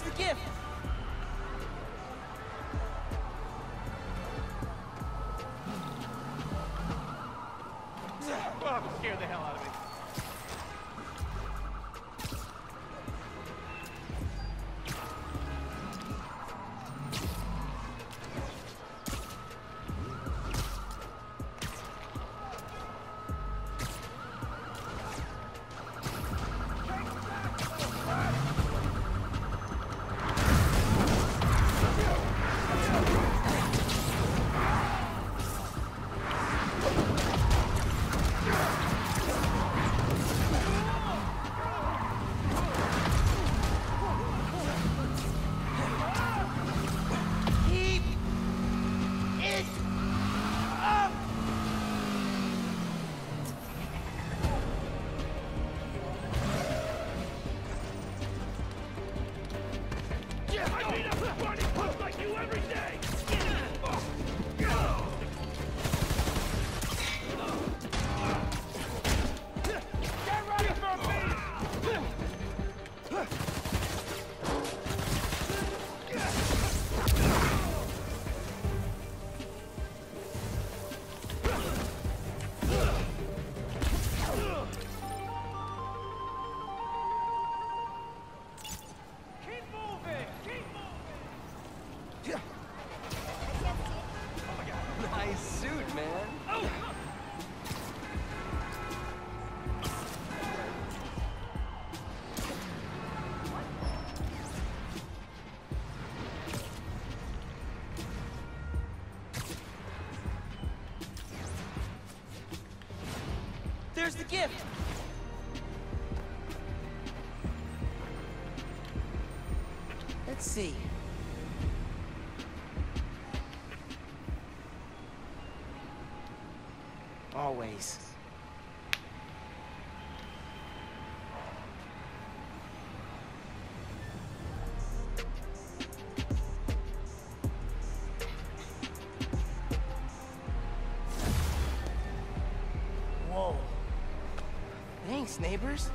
There's the gift! Oh, scared the hell out of me. Nice suit, man. There's the gift! Let's see. Always. Whoa. Thanks, neighbors.